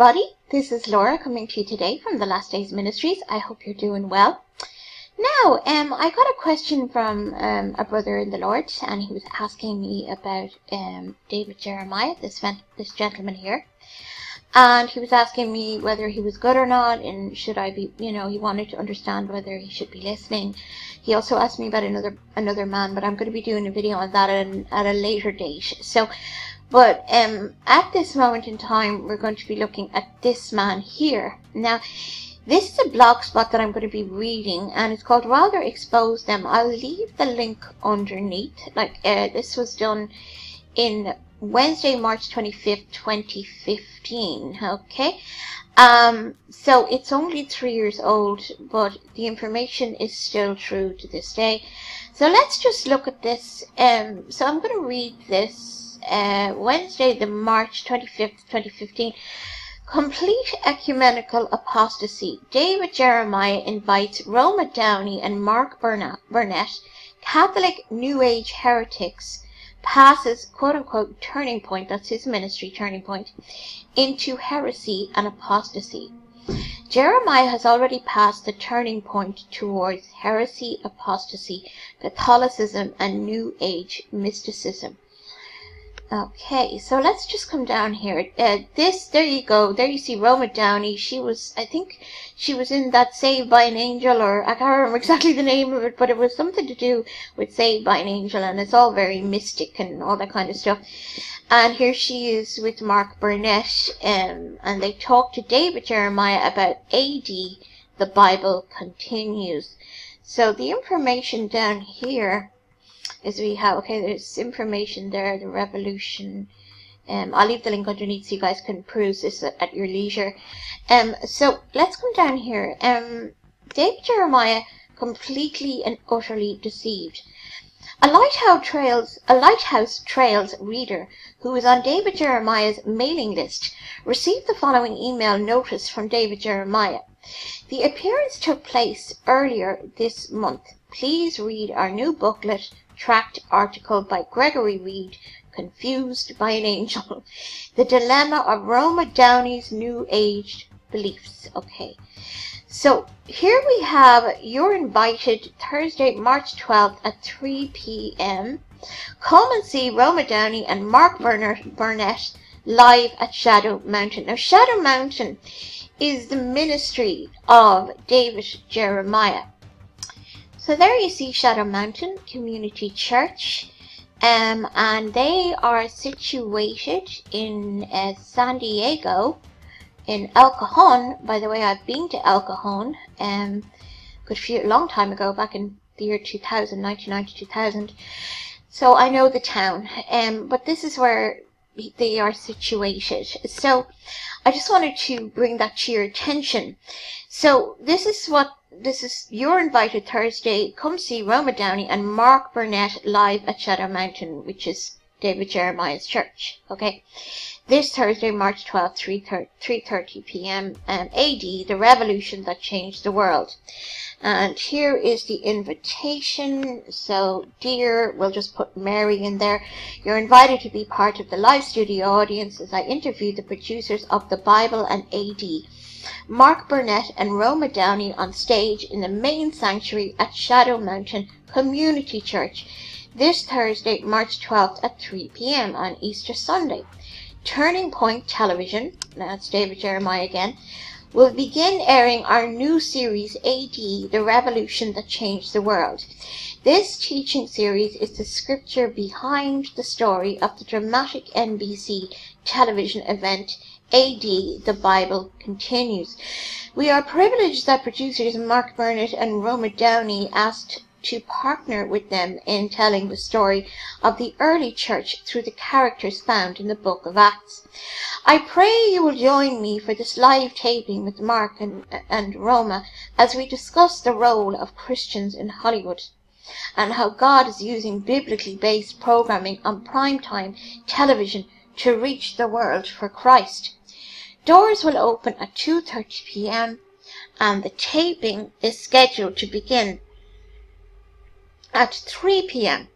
Everybody. This is Laura coming to you today from the Last Days Ministries. I hope you're doing well. Now, um, I got a question from um, a brother in the Lord, and he was asking me about um, David Jeremiah, this this gentleman here, and he was asking me whether he was good or not, and should I be, you know, he wanted to understand whether he should be listening. He also asked me about another another man, but I'm going to be doing a video on that at, an, at a later date. So but um, at this moment in time, we're going to be looking at this man here. Now, this is a blog spot that I'm going to be reading, and it's called Rather Expose Them. I'll leave the link underneath. Like, uh, this was done in Wednesday, March 25th, 2015. Okay. Um, so it's only three years old, but the information is still true to this day. So let's just look at this. Um, so I'm going to read this uh, Wednesday, the March 25th, 2015. Complete ecumenical apostasy. David Jeremiah invites Roma Downey and Mark Burnett, Catholic New Age heretics, passes quote unquote turning point, that's his ministry turning point, into heresy and apostasy. Jeremiah has already passed the turning point towards heresy, apostasy, Catholicism, and New Age mysticism. Okay, so let's just come down here. Uh, this, there you go. There you see Roma Downey. She was, I think, she was in that Saved by an Angel, or I can't remember exactly the name of it, but it was something to do with Saved by an Angel, and it's all very mystic and all that kind of stuff. And here she is with Mark Burnett, um, and they talk to David Jeremiah about AD. The Bible continues. So the information down here is we have, okay, there's information there, the revolution. Um, I'll leave the link underneath so you guys can peruse this at, your leisure. Um, so let's come down here. Um, David Jeremiah completely and utterly deceived. A Lighthouse Trails, a Lighthouse Trails reader who is on David Jeremiah's mailing list received the following email notice from David Jeremiah. The appearance took place earlier this month. Please read our new booklet tract article by Gregory Reed, Confused by an Angel. the Dilemma of Roma Downey's New Age Beliefs. Okay. So here we have you're invited Thursday, March 12th at 3 p.m. Come and see Roma Downey and Mark Burnett live at Shadow Mountain. Now, Shadow Mountain is the ministry of David Jeremiah. So there you see Shadow Mountain Community Church. Um, and they are situated in uh, San Diego, in El Cajon. By the way, I've been to El Cajon um, a few, long time ago, back in the year 2000, 1990, 2000. So I know the town. Um, but this is where they are situated. So I just wanted to bring that to your attention. So this is what this is you're invited Thursday. Come see Roma Downey and Mark Burnett live at Shadow Mountain, which is David Jeremiah's church. Okay, this Thursday, March 12th, 3:30 p.m. Um, AD, the revolution that changed the world. And here is the invitation. So, dear, we'll just put Mary in there. You're invited to be part of the live studio audience as I interview the producers of the Bible and AD. Mark Burnett and Roma Downey on stage in the main sanctuary at Shadow Mountain Community Church this Thursday, March 12th at 3 p.m. on Easter Sunday. Turning Point Television, that's David Jeremiah again, will begin airing our new series AD, The Revolution That Changed the World. This teaching series is the scripture behind the story of the dramatic NBC television event AD, the Bible continues. We are privileged that producers Mark Burnett and Roma Downey asked to partner with them in telling the story of the early church through the characters found in the book of Acts. I pray you will join me for this live taping with Mark and, and Roma as we discuss the role of Christians in Hollywood and how God is using biblically based programming on primetime television to reach the world for Christ. Doors will open at 2.30 p.m. and the taping is scheduled to begin at 3 p.m.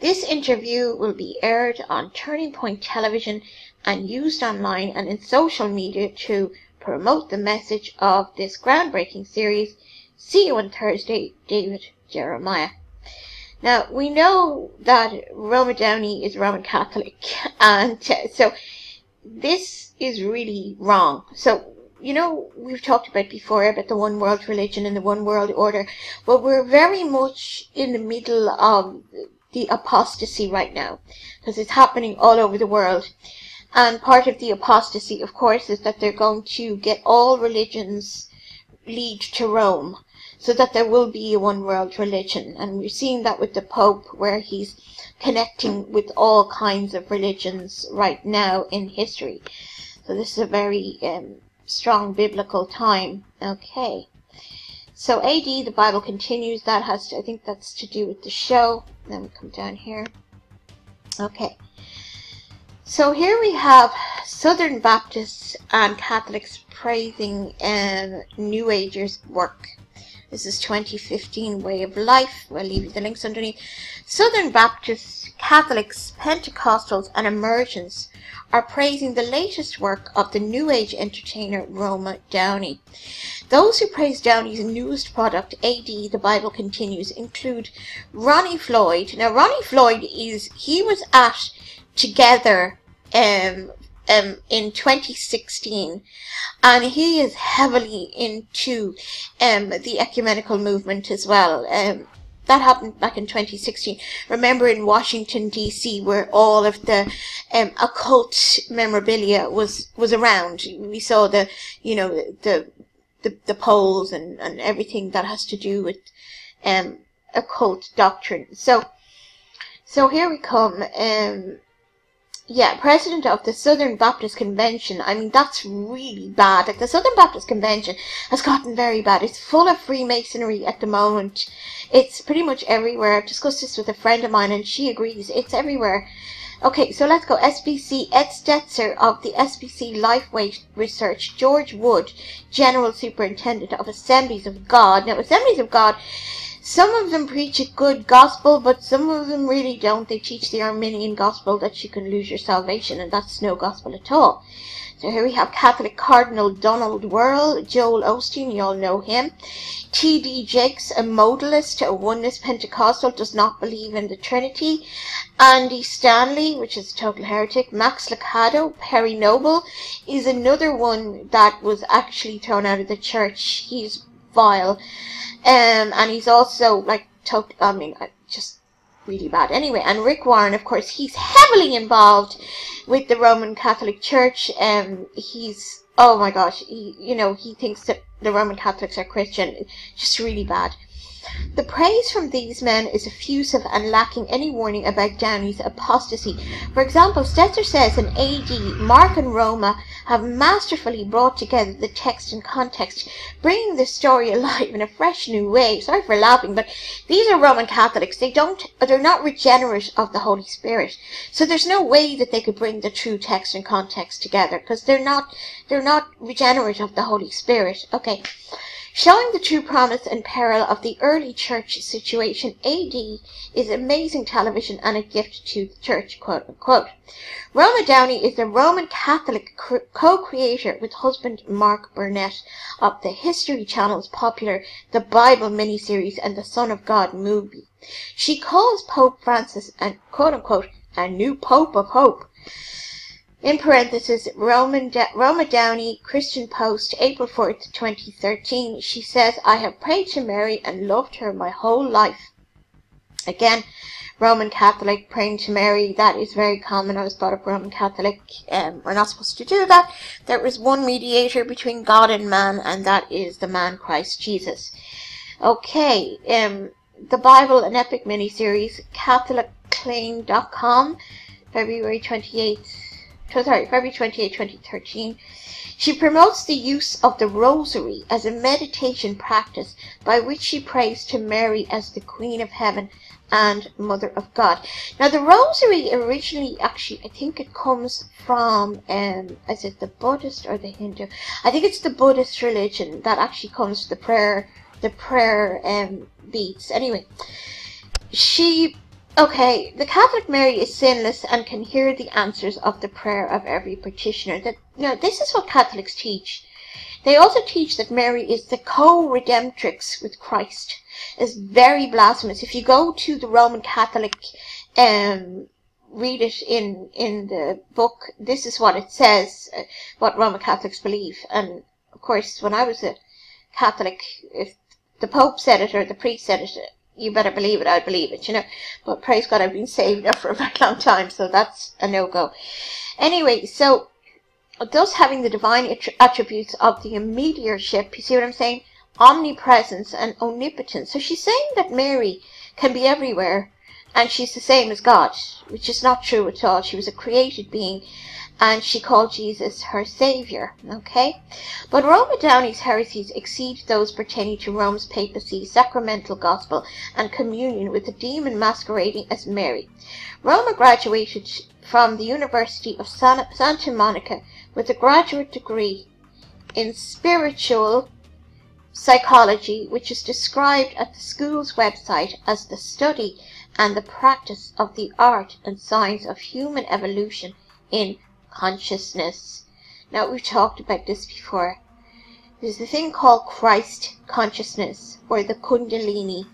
This interview will be aired on Turning Point Television and used online and in social media to promote the message of this groundbreaking series. See you on Thursday, David Jeremiah. Now, we know that Roma Downey is Roman Catholic, and so this is really wrong. So, you know, we've talked about before about the one world religion and the one world order, but we're very much in the middle of the apostasy right now, because it's happening all over the world. And part of the apostasy, of course, is that they're going to get all religions lead to Rome so that there will be a one world religion. And we're seeing that with the Pope, where he's connecting with all kinds of religions right now in history. So this is a very um, strong biblical time. Okay. So AD, the Bible continues. That has to, I think that's to do with the show. Then we come down here. Okay. So here we have Southern Baptists and Catholics praising um, New Agers' work. This is 2015 Way of Life. We'll leave you the links underneath. Southern Baptists, Catholics, Pentecostals, and Emergents are praising the latest work of the New Age entertainer Roma Downey. Those who praise Downey's newest product, AD, the Bible continues, include Ronnie Floyd. Now, Ronnie Floyd is, he was at Together um, um, in 2016, and he is heavily into um, the ecumenical movement as well. Um, that happened back in 2016. Remember in Washington D.C., where all of the um, occult memorabilia was was around. We saw the, you know, the the, the poles and, and everything that has to do with um, occult doctrine. So, so here we come. Um, yeah, president of the Southern Baptist Convention. I mean, that's really bad. Like, the Southern Baptist Convention has gotten very bad. It's full of Freemasonry at the moment. It's pretty much everywhere. I've discussed this with a friend of mine, and she agrees. It's everywhere. Okay, so let's go. SBC, Ed Stetzer of the SBC Lifeway Research, George Wood, General Superintendent of Assemblies of God. Now, Assemblies of God some of them preach a good gospel, but some of them really don't. They teach the Arminian gospel that you can lose your salvation, and that's no gospel at all. So here we have Catholic Cardinal Donald Wuerl, Joel Osteen, you all know him. T.D. Jakes, a modalist, a oneness Pentecostal, does not believe in the Trinity. Andy Stanley, which is a total heretic. Max Lucado, Perry Noble, is another one that was actually thrown out of the church. He's vile. Um, and he's also like, I mean, just really bad. Anyway, and Rick Warren, of course, he's heavily involved with the Roman Catholic Church. Um, he's, oh my gosh, he, you know, he thinks that the Roman Catholics are Christian. Just really bad. The praise from these men is effusive and lacking any warning about Downey's apostasy. For example, Stetzer says in AD, Mark and Roma have masterfully brought together the text and context, bringing the story alive in a fresh new way. Sorry for laughing, but these are Roman Catholics. They don't, they're not regenerate of the Holy Spirit. So there's no way that they could bring the true text and context together because they're not, they're not regenerate of the Holy Spirit. Okay showing the true promise and peril of the early church situation. AD is amazing television and a gift to the church, quote unquote. Roma Downey is the Roman Catholic co-creator with husband Mark Burnett of the History Channel's popular The Bible miniseries and the Son of God movie. She calls Pope Francis an quote unquote a new Pope of Hope in parenthesis, Roman da- Roma Downey, Christian Post, April 4th, 2013. She says, I have prayed to Mary and loved her my whole life. Again, Roman Catholic praying to Mary, that is very common. I was brought up Roman Catholic. Um, we're not supposed to do that. There is one mediator between God and man, and that is the man Christ Jesus. Okay, um, the Bible, an epic miniseries, CatholicClaim.com, February 28th, sorry, February 28, 2013. She promotes the use of the rosary as a meditation practice by which she prays to Mary as the Queen of Heaven and Mother of God. Now, the rosary originally, actually, I think it comes from, um, is it the Buddhist or the Hindu? I think it's the Buddhist religion that actually comes to the prayer, the prayer um. Anyway, she Okay, the Catholic Mary is sinless and can hear the answers of the prayer of every petitioner. That now this is what Catholics teach. They also teach that Mary is the co-redemptrix with Christ. It's very blasphemous. If you go to the Roman Catholic, um, read it in in the book. This is what it says. Uh, what Roman Catholics believe, and of course, when I was a Catholic, if the Pope said it or the priest said it, you better believe it, I'd believe it, you know. But praise God, I've been saved now for a very long time, so that's a no-go. Anyway, so thus having the divine attributes of the mediatorship, you see what I'm saying? Omnipresence and omnipotence. So she's saying that Mary can be everywhere and she's the same as God, which is not true at all. She was a created being and she called Jesus her Savior. Okay? But Roma Downey's heresies exceed those pertaining to Rome's papacy, sacramental gospel, and communion with the demon masquerading as Mary. Roma graduated from the University of Santa Monica with a graduate degree in spiritual psychology, which is described at the school's website as the study and the practice of the art and science of human evolution in consciousness. Now, we've talked about this before. There's a thing called Christ consciousness or the Kundalini,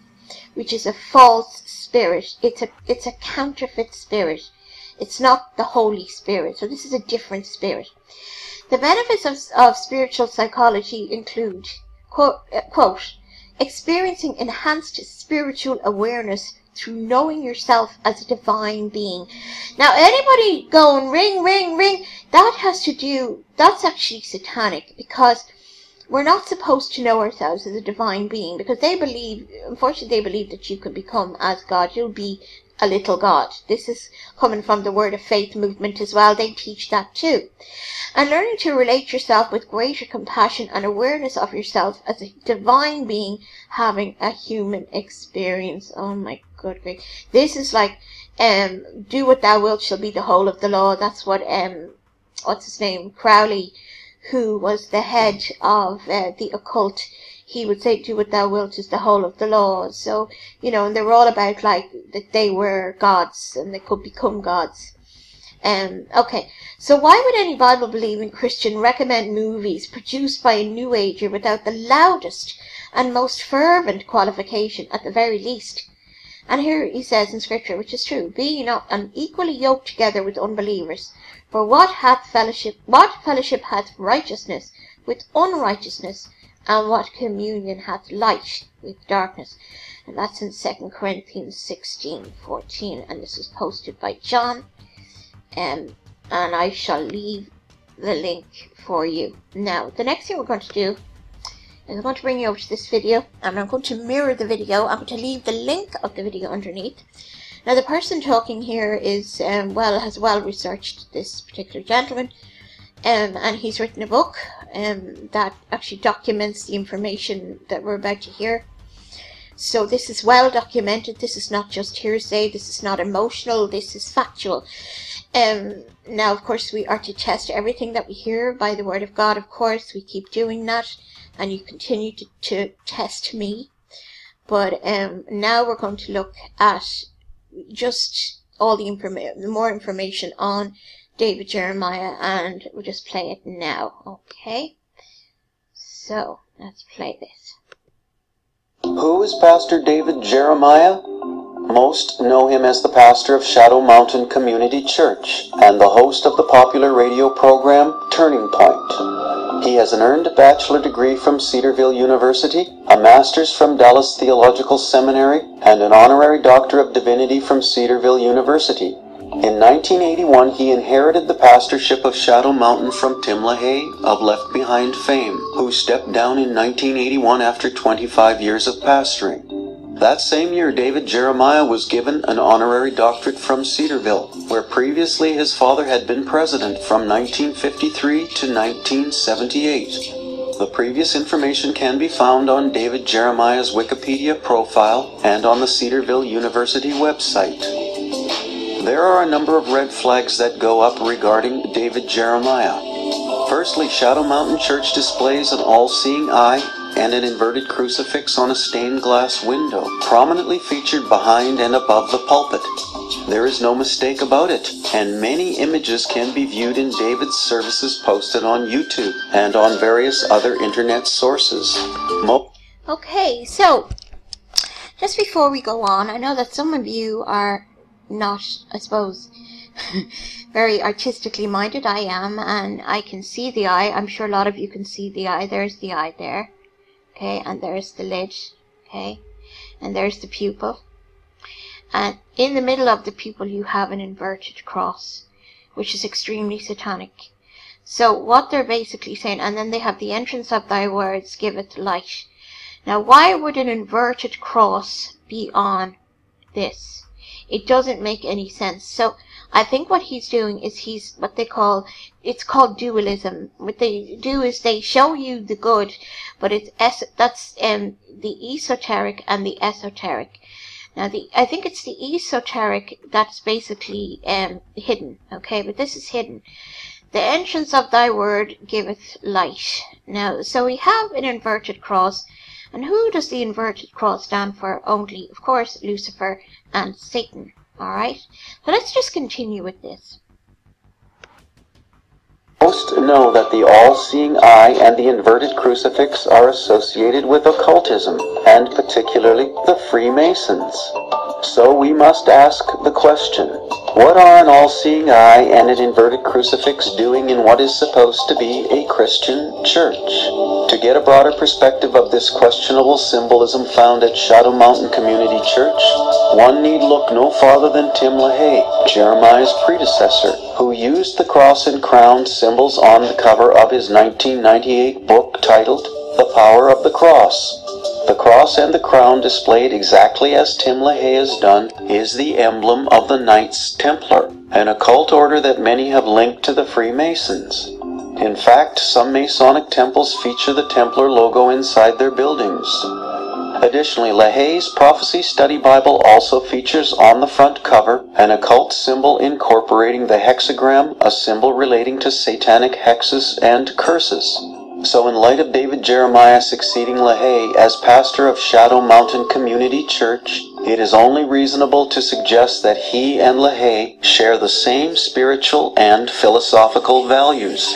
which is a false spirit. It's a, it's a counterfeit spirit. It's not the Holy Spirit. So this is a different spirit. The benefits of, of spiritual psychology include, quote, uh, quote, experiencing enhanced spiritual awareness through knowing yourself as a divine being. Now, anybody going ring, ring, ring, that has to do, that's actually satanic because we're not supposed to know ourselves as a divine being because they believe, unfortunately, they believe that you can become as God. You'll be a little God. This is coming from the Word of Faith movement as well. They teach that too. And learning to relate yourself with greater compassion and awareness of yourself as a divine being having a human experience. Oh my good grief. This is like, um, do what thou wilt shall be the whole of the law. That's what, um, what's his name? Crowley, who was the head of uh, the occult he would say, do what thou wilt is the whole of the law. So, you know, and they were all about like that they were gods and they could become gods. Um, okay, so why would any Bible believing Christian recommend movies produced by a New Ager without the loudest and most fervent qualification at the very least? And here he says in Scripture, which is true, be ye not unequally yoked together with unbelievers. For what hath fellowship, what fellowship hath righteousness with unrighteousness? And what communion hath light with darkness? And that's in 2 Corinthians 16, 14. And this is posted by John. Um, and I shall leave the link for you. Now, the next thing we're going to do is I'm going to bring you over to this video and I'm going to mirror the video. I'm going to leave the link of the video underneath. Now, the person talking here is, um, well, has well researched this particular gentleman um, and he's written a book um, that actually documents the information that we're about to hear. So this is well documented. This is not just hearsay. This is not emotional. This is factual. Um, now, of course, we are to test everything that we hear by the word of God. Of course, we keep doing that, and you continue to, to test me. But um, now we're going to look at just all the information, more information on David Jeremiah and we'll just play it now, okay? So, let's play this. Who is Pastor David Jeremiah? Most know him as the pastor of Shadow Mountain Community Church and the host of the popular radio program Turning Point. He has an earned bachelor degree from Cedarville University, a master's from Dallas Theological Seminary, and an honorary doctor of divinity from Cedarville University. In 1981, he inherited the pastorship of Shadow Mountain from Tim LaHaye of Left Behind fame, who stepped down in 1981 after 25 years of pastoring. That same year, David Jeremiah was given an honorary doctorate from Cedarville, where previously his father had been president from 1953 to 1978. The previous information can be found on David Jeremiah's Wikipedia profile and on the Cedarville University website. There are a number of red flags that go up regarding David Jeremiah. Firstly, Shadow Mountain Church displays an all-seeing eye, and an inverted crucifix on a stained glass window, prominently featured behind and above the pulpit. There is no mistake about it, and many images can be viewed in David's services posted on YouTube and on various other internet sources. Mo- Okay, so just before we go on, I know that some of you are not, I suppose, very artistically minded. I am, and I can see the eye. I'm sure a lot of you can see the eye. There's the eye there. Okay, and there's the lid. Okay, and there's the pupil. And in the middle of the pupil, you have an inverted cross, which is extremely satanic. So what they're basically saying, and then they have the entrance of thy words giveth light. Now, why would an inverted cross be on this? It doesn't make any sense. So I think what he's doing is he's what they call it's called dualism. What they do is they show you the good, but it's es- that's um the esoteric and the esoteric. Now the I think it's the esoteric that's basically um hidden, okay, but this is hidden. The entrance of thy word giveth light. Now so we have an inverted cross, and who does the inverted cross stand for? Only, of course, Lucifer and Satan. Alright? So let's just continue with this. Most know that the all-seeing eye and the inverted crucifix are associated with occultism, and particularly the Freemasons. So we must ask the question, what are an all-seeing eye and an inverted crucifix doing in what is supposed to be a Christian church? To get a broader perspective of this questionable symbolism found at Shadow Mountain Community Church, one need look no farther than Tim LaHaye, Jeremiah's predecessor, who used the cross and crown symbols on the cover of his 1998 book titled The Power of the Cross. The cross and the crown displayed exactly as Tim LaHaye has done is the emblem of the Knights Templar, an occult order that many have linked to the Freemasons. In fact, some Masonic temples feature the Templar logo inside their buildings. Additionally, LaHaye's Prophecy Study Bible also features on the front cover an occult symbol incorporating the hexagram, a symbol relating to satanic hexes and curses. So, in light of David Jeremiah succeeding LaHaye as pastor of Shadow Mountain Community Church, it is only reasonable to suggest that he and LaHaye share the same spiritual and philosophical values.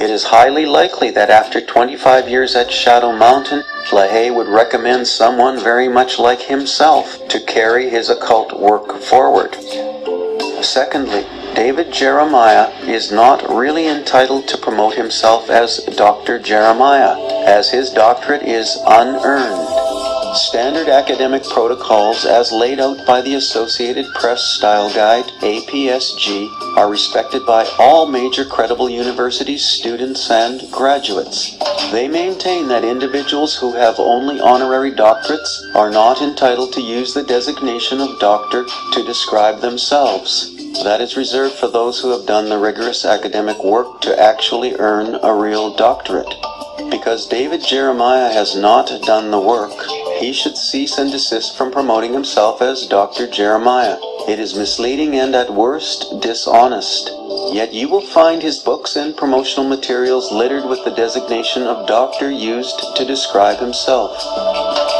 It is highly likely that after 25 years at Shadow Mountain, LaHaye would recommend someone very much like himself to carry his occult work forward. Secondly, David Jeremiah is not really entitled to promote himself as Dr. Jeremiah, as his doctorate is unearned. Standard academic protocols as laid out by the Associated Press Style Guide, APSG, are respected by all major credible universities, students, and graduates. They maintain that individuals who have only honorary doctorates are not entitled to use the designation of doctor to describe themselves. That is reserved for those who have done the rigorous academic work to actually earn a real doctorate. Because David Jeremiah has not done the work, he should cease and desist from promoting himself as Dr. Jeremiah. It is misleading and at worst dishonest. Yet you will find his books and promotional materials littered with the designation of doctor used to describe himself.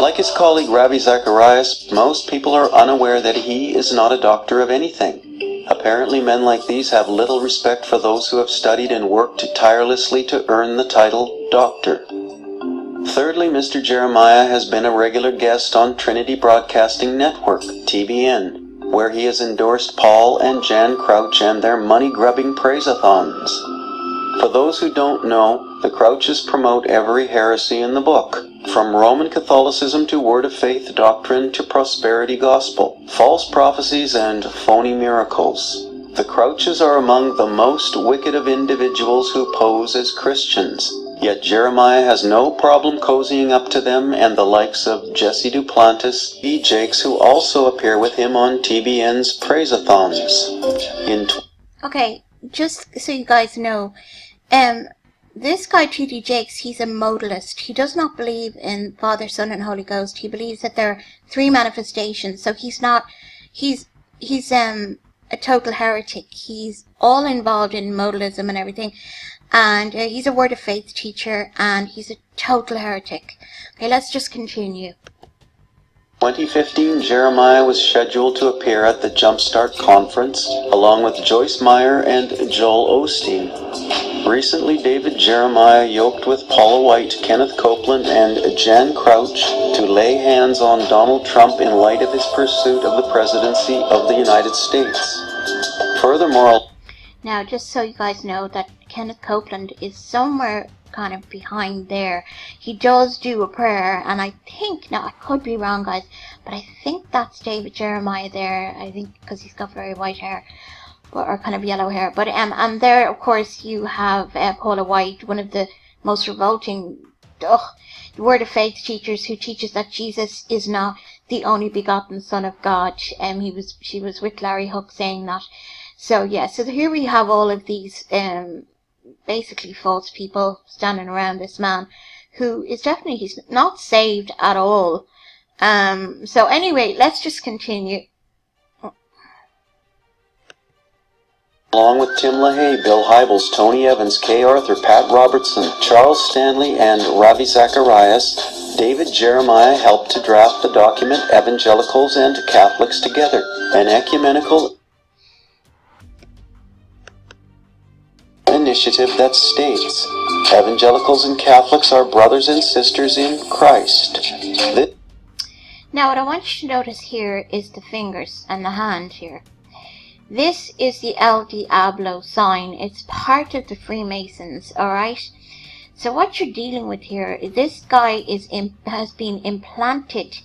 Like his colleague Ravi Zacharias, most people are unaware that he is not a doctor of anything. Apparently, men like these have little respect for those who have studied and worked tirelessly to earn the title doctor. Thirdly, Mr. Jeremiah has been a regular guest on Trinity Broadcasting Network, TBN, where he has endorsed Paul and Jan Crouch and their money grubbing praise-a-thons. For those who don't know, the Crouches promote every heresy in the book, from Roman Catholicism to Word of Faith doctrine to prosperity gospel, false prophecies, and phony miracles. The Crouches are among the most wicked of individuals who pose as Christians, yet Jeremiah has no problem cozying up to them and the likes of Jesse Duplantis, E. Jakes, who also appear with him on TBN's Praise-a-thons. In Okay, just so you guys know, um, this guy T.D. Jakes, he's a modalist. He does not believe in Father, Son, and Holy Ghost. He believes that there are three manifestations. So he's not, he's, he's, um, a total heretic. He's all involved in modalism and everything. and uh, he's a Word of Faith teacher, and he's a total heretic. Okay, let's just continue. 2015, Jeremiah was scheduled to appear at the Jumpstart Conference along with Joyce Meyer and Joel Osteen. Recently, David Jeremiah yoked with Paula White, Kenneth Copeland, and Jan Crouch to lay hands on Donald Trump in light of his pursuit of the presidency of the United States. Furthermore, now just so you guys know that Kenneth Copeland is somewhere kind of behind there. He does do a prayer, and I think, now I could be wrong, guys, but I think that's David Jeremiah there. I think because he's got very white hair. Or kind of yellow hair, but um, and there, of course, you have uh, Paula White, one of the most revolting, ugh, Word of Faith teachers who teaches that Jesus is not the only begotten Son of God. Um, he was, she was with Larry Huch saying that. So yeah, so here we have all of these um basically false people standing around this man who is definitely he's not saved at all. Um, so anyway, let's just continue. Along with Tim LaHaye, Bill Hybels, Tony Evans, Kay Arthur, Pat Robertson, Charles Stanley, and Ravi Zacharias, David Jeremiah helped to draft the document Evangelicals and Catholics Together, an ecumenical initiative that states evangelicals and Catholics are brothers and sisters in Christ. Now, what I want you to notice here is the fingers and the hand here. This is the El Diablo sign. It's part of the Freemasons, alright? So what you're dealing with here is this guy is in, has been implanted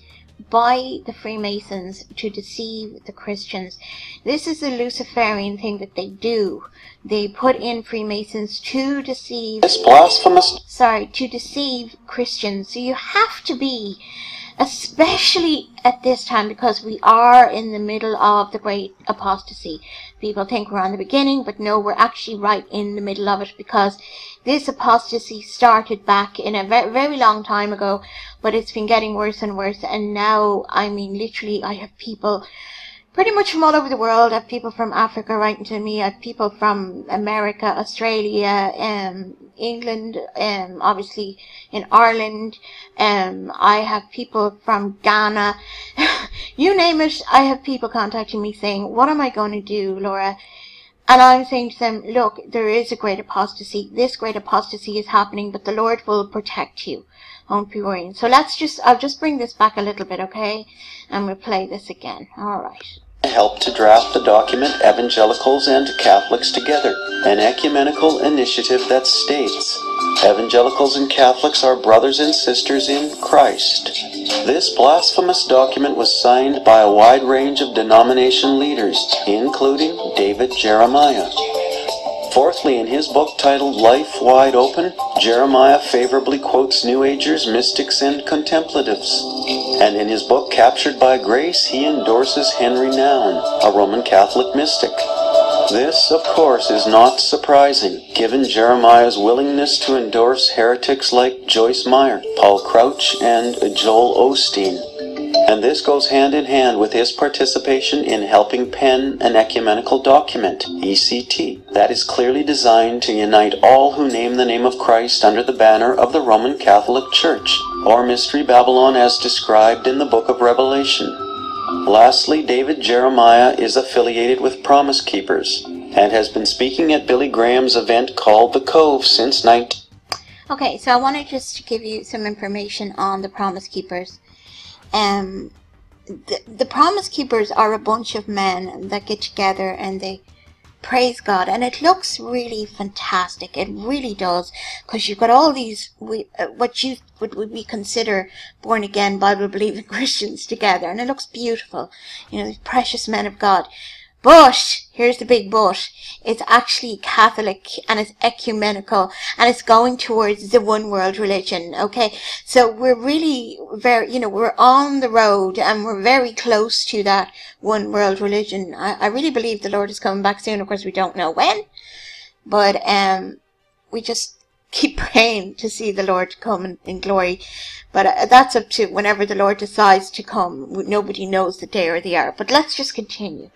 by the Freemasons to deceive the Christians. This is a Luciferian thing that they do. They put in Freemasons to deceive. This blasphemous. Sorry, to deceive Christians. So you have to be, especially at this time, because we are in the middle of the great apostasy. People think we're on the beginning, but no, we're actually right in the middle of it because this apostasy started back in a very, very long time ago, but it's been getting worse and worse. And now, I mean, literally, I have people pretty much from all over the world. I have people from Africa writing to me. I have people from America, Australia, um, England, um, obviously in Ireland. Um, I have people from Ghana. you name it. I have people contacting me saying, "What am I going to do, Laura?" And I'm saying to them, look, there is a great apostasy. This great apostasy is happening, but the Lord will protect you. Don't be worrying. So let's just, I'll just bring this back a little bit, okay? And we'll play this again. All right helped to draft the document Evangelicals and Catholics Together, an ecumenical initiative that states Evangelicals and Catholics are brothers and sisters in Christ. This blasphemous document was signed by a wide range of denomination leaders, including David Jeremiah. Fourthly, in his book titled Life Wide Open, Jeremiah favorably quotes New Agers, mystics, and contemplatives. And in his book Captured by Grace, he endorses Henry Nouwen, a Roman Catholic mystic. This, of course, is not surprising, given Jeremiah's willingness to endorse heretics like Joyce Meyer, Paul Crouch, and Joel Osteen and this goes hand in hand with his participation in helping pen an ecumenical document, ECT, that is clearly designed to unite all who name the name of Christ under the banner of the Roman Catholic Church, or Mystery Babylon as described in the book of Revelation. Lastly, David Jeremiah is affiliated with Promise Keepers and has been speaking at Billy Graham's event called The Cove since 19. Okay, so I wanted just to give you some information on the Promise Keepers um, the, the Promise Keepers are a bunch of men that get together and they praise God, and it looks really fantastic. It really does, because you've got all these we, uh, what you would, would we consider born again Bible believing Christians together, and it looks beautiful. You know, precious men of God. But, here's the big but, it's actually Catholic and it's ecumenical and it's going towards the one world religion, okay? So we're really very, you know, we're on the road and we're very close to that one world religion. I, I really believe the Lord is coming back soon. Of course, we don't know when, but, um, we just keep praying to see the Lord come in, in glory. But uh, that's up to whenever the Lord decides to come. Nobody knows the day or the hour. But let's just continue.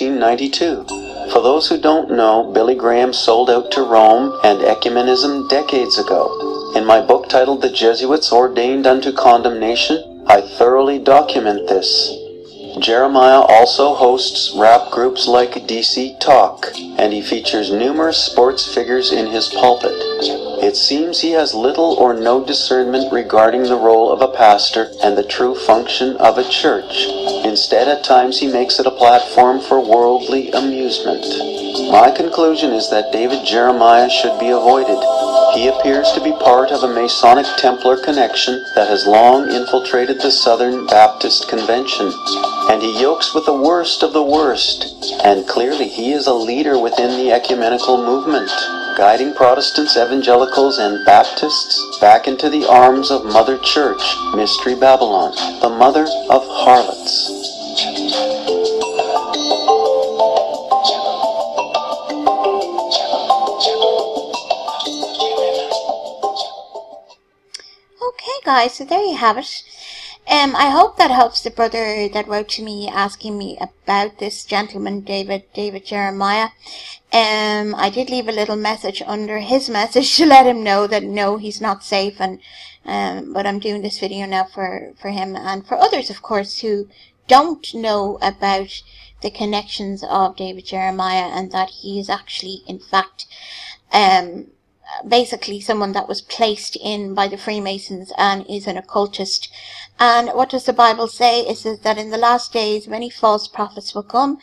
1692. For those who don't know, Billy Graham sold out to Rome and ecumenism decades ago. In my book titled The Jesuits Ordained Unto Condemnation, I thoroughly document this. Jeremiah also hosts rap groups like DC Talk, and he features numerous sports figures in his pulpit. It seems he has little or no discernment regarding the role of a pastor and the true function of a church. Instead, at times he makes it a platform for worldly amusement. My conclusion is that David Jeremiah should be avoided. He appears to be part of a Masonic Templar connection that has long infiltrated the Southern Baptist Convention, and he yokes with the worst of the worst, and clearly he is a leader within the ecumenical movement, guiding Protestants, evangelicals, and Baptists back into the arms of Mother Church, Mystery Babylon, the mother of harlots. Okay, guys, so there you have it. Um, I hope that helps the brother that wrote to me asking me about this gentleman, David, David Jeremiah. Um, I did leave a little message under his message to let him know that no, he's not safe and, um, but I'm doing this video now for, for him and for others, of course, who don't know about the connections of David Jeremiah and that he is actually, in fact, um, basically someone that was placed in by the Freemasons and is an occultist. And what does the Bible say? It says that in the last days many false prophets will come.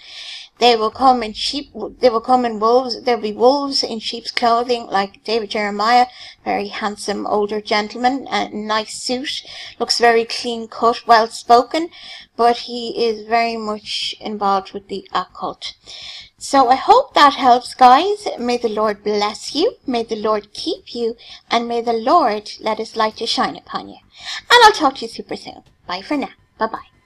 They will come in sheep, they will come in wolves, there'll be wolves in sheep's clothing, like David Jeremiah, very handsome older gentleman, a nice suit, looks very clean cut, well spoken, but he is very much involved with the occult. So I hope that helps, guys. May the Lord bless you. May the Lord keep you. And may the Lord let his light to shine upon you. And I'll talk to you super soon. Bye for now. Bye-bye.